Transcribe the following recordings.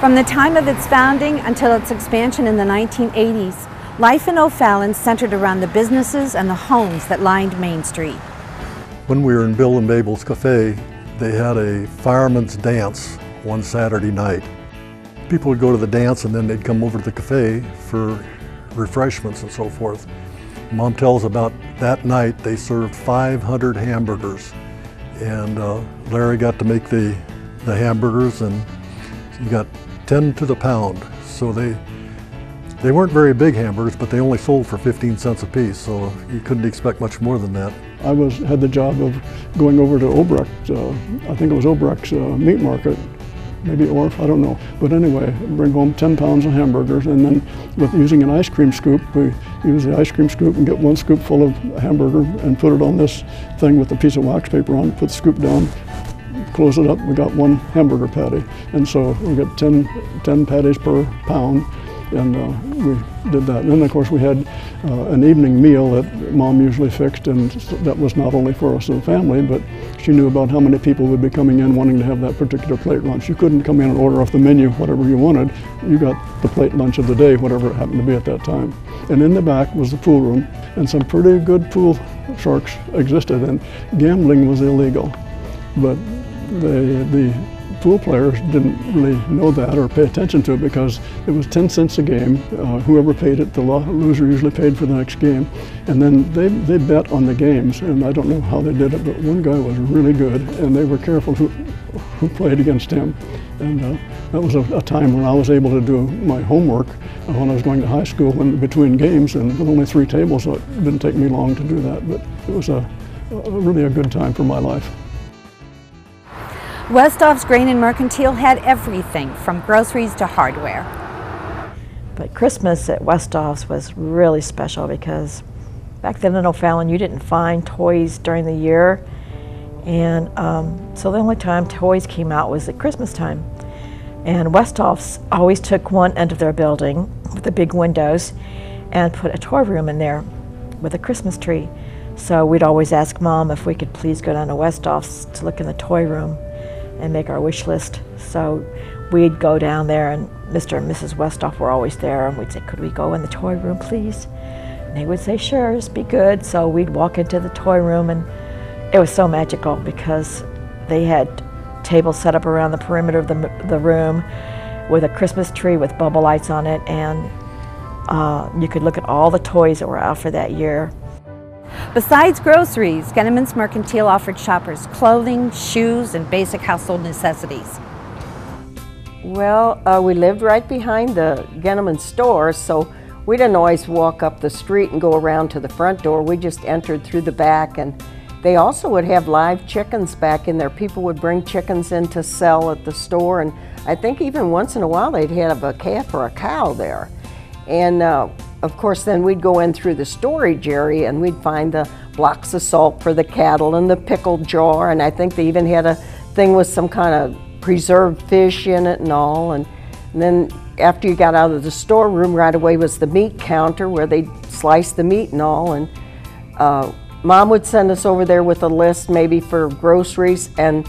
From the time of its founding until its expansion in the 1980s, life in O'Fallon centered around the businesses and the homes that lined Main Street. When we were in Bill and Mabel's Cafe, they had a fireman's dance one Saturday night. People would go to the dance and then they'd come over to the cafe for refreshments and so forth. Mom tells about that night they served 500 hamburgers and uh, Larry got to make the, the hamburgers and he got 10 to the pound. So they, they weren't very big hamburgers, but they only sold for 15 cents a piece, so you couldn't expect much more than that. I was had the job of going over to Obrecht, uh, I think it was Obrecht's uh, meat market, maybe Orf, I don't know. But anyway, bring home 10 pounds of hamburgers, and then with using an ice cream scoop, we use the ice cream scoop and get one scoop full of hamburger and put it on this thing with a piece of wax paper on, put the scoop down, close it up, we got one hamburger patty. And so we got 10, 10 patties per pound, and uh, we did that. And then of course we had uh, an evening meal that mom usually fixed, and that was not only for us as a family, but she knew about how many people would be coming in wanting to have that particular plate lunch. You couldn't come in and order off the menu whatever you wanted. You got the plate lunch of the day, whatever it happened to be at that time. And in the back was the pool room, and some pretty good pool sharks existed, and gambling was illegal. But the, the pool players didn't really know that or pay attention to it because it was 10 cents a game. Uh, whoever paid it, the loser usually paid for the next game. And then they, they bet on the games, and I don't know how they did it, but one guy was really good, and they were careful who, who played against him. And uh, that was a, a, time when I was able to do my homework when I was going to high school in between games, and with only three tables, so it didn't take me long to do that. But it was a, a really a good time for my life. Westhoff's Grain and Mercantile had everything from groceries to hardware. But Christmas at Westhoff's was really special because back then in O'Fallon you didn't find toys during the year. And um, so the only time toys came out was at Christmas time. And Westhoff's always took one end of their building with the big windows and put a toy room in there with a Christmas tree. So we'd always ask mom if we could please go down to Westhoff's to look in the toy room and make our wish list. So we'd go down there, and Mr. and Mrs. Westhoff were always there, and we'd say, Could we go in the toy room, please? And they would say, Sure, just be good. So we'd walk into the toy room, and it was so magical because they had tables set up around the perimeter of the, the room with a Christmas tree with bubble lights on it, and uh, you could look at all the toys that were out for that year. Besides groceries, Gennemann's Mercantile offered shoppers clothing, shoes, and basic household necessities. Well, uh, we lived right behind the Genneman store, so we didn't always walk up the street and go around to the front door. We just entered through the back, and they also would have live chickens back in there. People would bring chickens in to sell at the store, and I think even once in a while they'd have a calf or a cow there. And uh, of course, then we'd go in through the storage area and we'd find the blocks of salt for the cattle and the pickled jar. And I think they even had a thing with some kind of preserved fish in it and all. And, and then after you got out of the storeroom, right away was the meat counter where they'd slice the meat and all. And uh, mom would send us over there with a list maybe for groceries and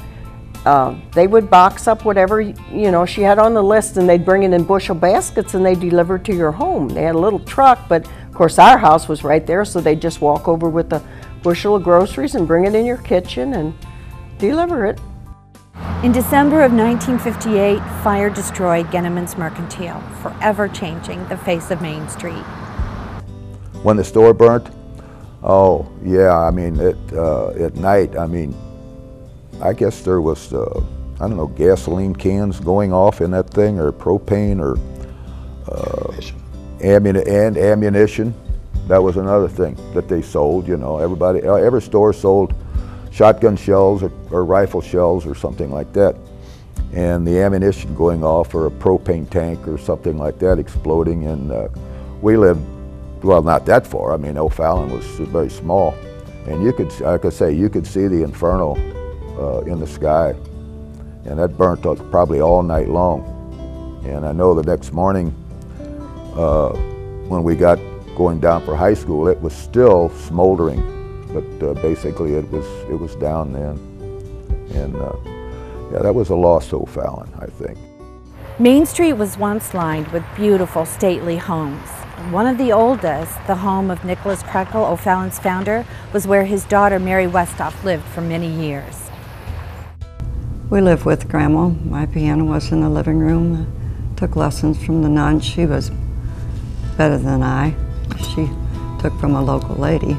uh, they would box up whatever you know she had on the list and they'd bring it in bushel baskets and they'd deliver to your home they had a little truck but of course our house was right there so they'd just walk over with a bushel of groceries and bring it in your kitchen and deliver it in December of 1958, fire destroyed Gennemann's Mercantile, forever changing the face of Main Street. When the store burnt, oh yeah, I mean, it, uh, at night, I mean, I guess there was, uh, I don't know, gasoline cans going off in that thing or propane or uh, ammunition. and ammunition. That was another thing that they sold, you know, everybody, uh, every store sold shotgun shells or, or rifle shells or something like that. And the ammunition going off or a propane tank or something like that exploding. And uh, we lived, well, not that far. I mean, O'Fallon was very small. And you could, like I say, you could see the inferno uh, in the sky. And that burnt us probably all night long. And I know the next morning uh, when we got going down for high school, it was still smoldering, but uh, basically it was, it was down then. And uh, yeah, that was a loss O'Fallon, I think. Main Street was once lined with beautiful, stately homes. One of the oldest, the home of Nicholas Krekel, O'Fallon's founder, was where his daughter Mary Westhoff lived for many years. We lived with Grandma. My piano was in the living room. I took lessons from the nun. She was better than I. She took from a local lady.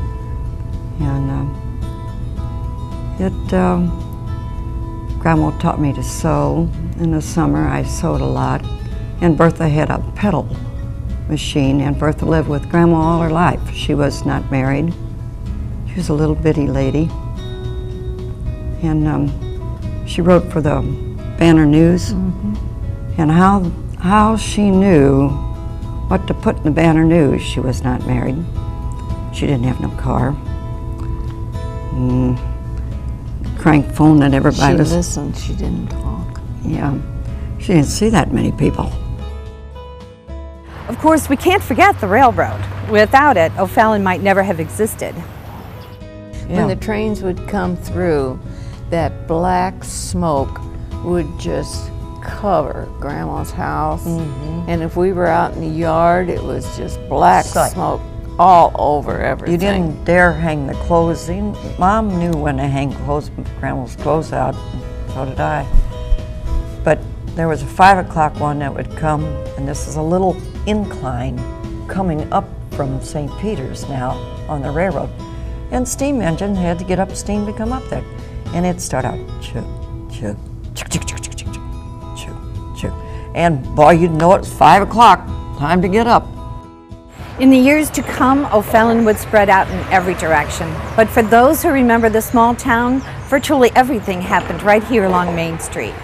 And um, it, um, Grandma taught me to sew. In the summer, I sewed a lot. And Bertha had a pedal machine, and Bertha lived with Grandma all her life. She was not married. She was a little bitty lady. And um, she wrote for the Banner News. And how, how she knew what to put in the Banner News. She was not married. She didn't have no car. Mm, crank phone that everybody She was. listened, she didn't talk. Yeah, she didn't see that many people. Of course, we can't forget the railroad. Without it, O'Fallon might never have existed. When the trains would come through, that black smoke would just cover Grandma's house. Mm-hmm. And if we were out in the yard, it was just black Sight. smoke all over everything. You didn't dare hang the clothes. in. Mom knew when to hang clothes, Grandma's clothes out. So did I. But there was a five o'clock one that would come, and this is a little incline coming up from St. Peters now on the railroad. And steam engine had to get up steam to come up there. And it'd start out chug, chug, chug, chug, chug, chug, chug, chug, chug. And boy, you'd know it was five o'clock, time to get up. In the years to come, O'Fallon would spread out in every direction. But for those who remember the small town, virtually everything happened right here along Main Street.